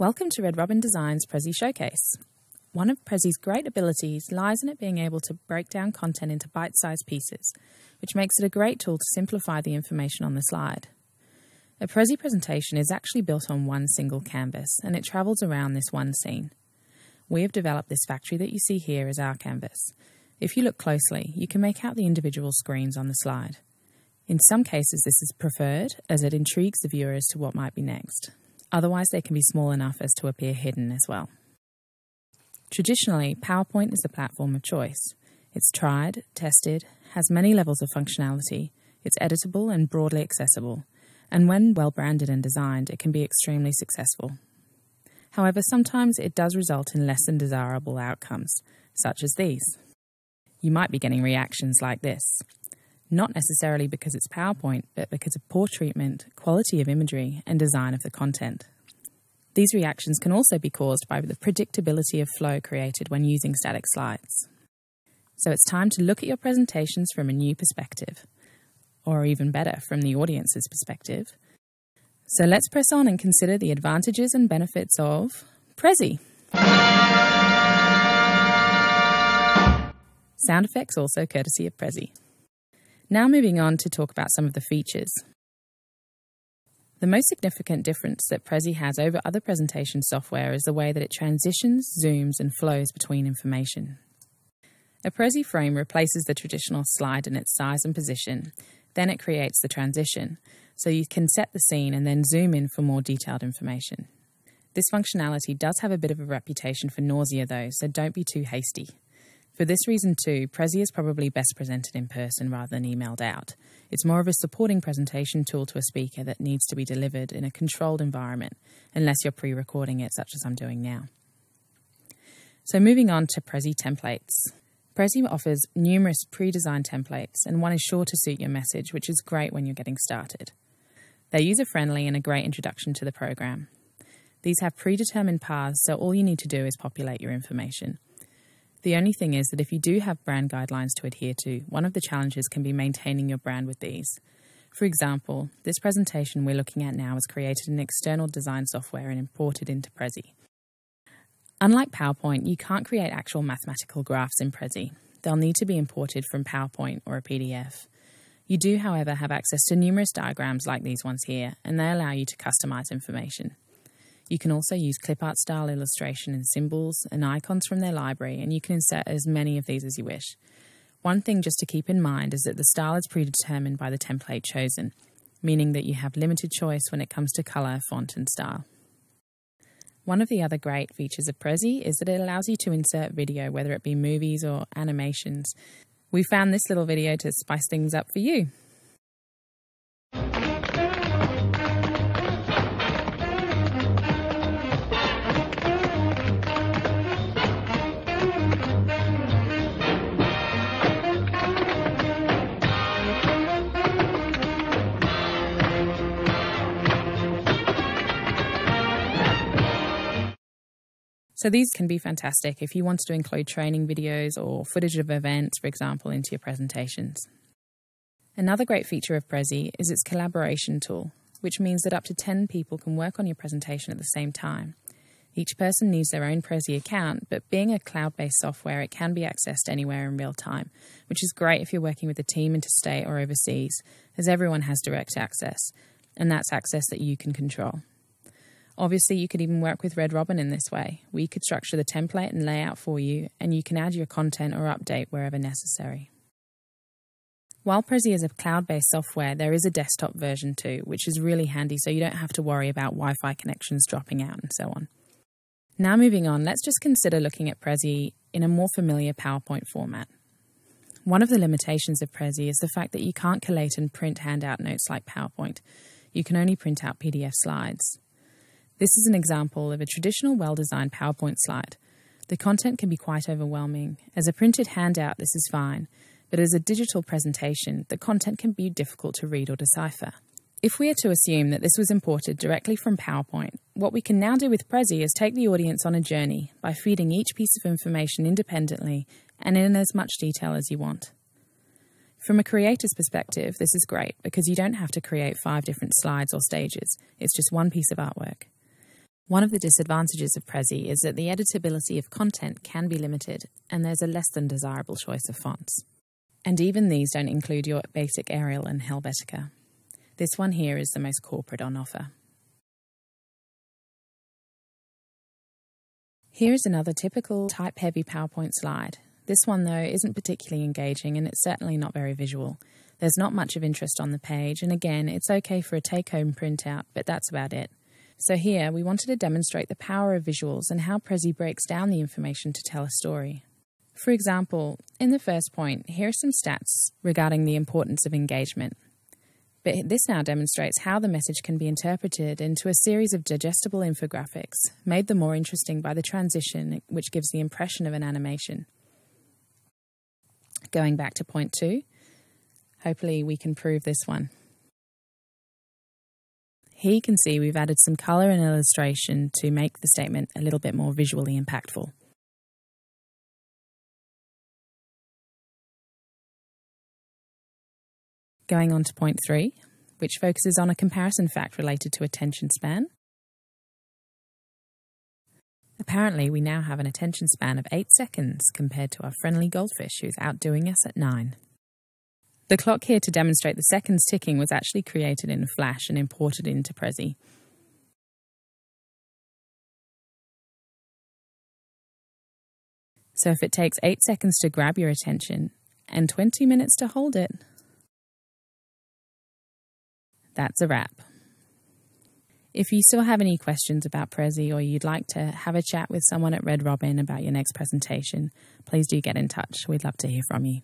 Welcome to Red Robyn Design's Prezi Showcase. One of Prezi's great abilities lies in it being able to break down content into bite sized pieces, which makes it a great tool to simplify the information on the slide. A Prezi presentation is actually built on one single canvas and it travels around this one scene. We have developed this factory that you see here as our canvas. If you look closely, you can make out the individual screens on the slide. In some cases, this is preferred as it intrigues the viewer as to what might be next. Otherwise, they can be small enough as to appear hidden as well. Traditionally, PowerPoint is the platform of choice. It's tried, tested, has many levels of functionality, it's editable and broadly accessible, and when well branded and designed, it can be extremely successful. However, sometimes it does result in less than desirable outcomes, such as these. You might be getting reactions like this not necessarily because it's PowerPoint, but because of poor treatment, quality of imagery, and design of the content. These reactions can also be caused by the predictability of flow created when using static slides. So it's time to look at your presentations from a new perspective, or even better, from the audience's perspective. So let's press on and consider the advantages and benefits of Prezi. Sound effects also courtesy of Prezi. Now, moving on to talk about some of the features. The most significant difference that Prezi has over other presentation software is the way that it transitions, zooms, and flows between information. A Prezi frame replaces the traditional slide in its size and position, then it creates the transition, so you can set the scene and then zoom in for more detailed information. This functionality does have a bit of a reputation for nausea though, so don't be too hasty. For this reason, too, Prezi is probably best presented in person rather than emailed out. It's more of a supporting presentation tool to a speaker that needs to be delivered in a controlled environment, unless you're pre recording it, such as I'm doing now. So, moving on to Prezi templates. Prezi offers numerous pre designed templates, and one is sure to suit your message, which is great when you're getting started. They're user friendly and a great introduction to the program. These have predetermined paths, so all you need to do is populate your information. The only thing is that if you do have brand guidelines to adhere to, one of the challenges can be maintaining your brand with these. For example, this presentation we're looking at now was created in external design software and imported into Prezi. Unlike PowerPoint, you can't create actual mathematical graphs in Prezi. They'll need to be imported from PowerPoint or a PDF. You do, however, have access to numerous diagrams like these ones here, and they allow you to customize information. You can also use clip art style illustration and symbols and icons from their library, and you can insert as many of these as you wish. One thing just to keep in mind is that the style is predetermined by the template chosen, meaning that you have limited choice when it comes to colour, font, and style. One of the other great features of Prezi is that it allows you to insert video, whether it be movies or animations. We found this little video to spice things up for you. So these can be fantastic if you want to include training videos or footage of events, for example, into your presentations. Another great feature of Prezi is its collaboration tool, which means that up to 10 people can work on your presentation at the same time. Each person needs their own Prezi account, but being a cloud based software, it can be accessed anywhere in real time, which is great if you're working with a team interstate or overseas, as everyone has direct access, and that's access that you can control. Obviously, you could even work with Red Robyn in this way. We could structure the template and layout for you, and you can add your content or update wherever necessary. While Prezi is a cloud based software, there is a desktop version too, which is really handy so you don't have to worry about Wi Fi connections dropping out and so on. Now, moving on, let's just consider looking at Prezi in a more familiar PowerPoint format. One of the limitations of Prezi is the fact that you can't collate and print handout notes like PowerPoint. You can only print out PDF slides. This is an example of a traditional well designed PowerPoint slide. The content can be quite overwhelming. As a printed handout, this is fine, but as a digital presentation, the content can be difficult to read or decipher. If we are to assume that this was imported directly from PowerPoint, what we can now do with Prezi is take the audience on a journey by feeding each piece of information independently and in as much detail as you want. From a creator's perspective, this is great because you don't have to create five different slides or stages, it's just one piece of artwork. One of the disadvantages of Prezi is that the editability of content can be limited, and there's a less than desirable choice of fonts. And even these don't include your basic Arial and Helvetica. This one here is the most corporate on offer. Here is another typical type heavy PowerPoint slide. This one, though, isn't particularly engaging and it's certainly not very visual. There's not much of interest on the page, and again, it's okay for a take home printout, but that's about it. So here, we wanted to demonstrate the power of visuals and how Prezi breaks down the information to tell a story. For example, in the first point, here are some stats regarding the importance of engagement. But this now demonstrates how the message can be interpreted into a series of digestible infographics, made the more interesting by the transition, which gives the impression of an animation. Going back to point two, hopefully we can prove this one. Here you can see we've added some colour and illustration to make the statement a little bit more visually impactful. Going on to point three, which focuses on a comparison fact related to attention span. Apparently, we now have an attention span of 8 seconds compared to our friendly goldfish who's outdoing us at 9. The clock here to demonstrate the seconds ticking was actually created in Flash and imported into Prezi. So if it takes 8 seconds to grab your attention and 20 minutes to hold it, that's a wrap. If you still have any questions about Prezi or you'd like to have a chat with someone at Red Robyn about your next presentation, please do get in touch. We'd love to hear from you.